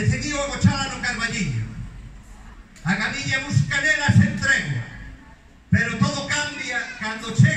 decidiu agochala no Carballiño. A galiña busca nela sen tregua, pero todo cambia cando chega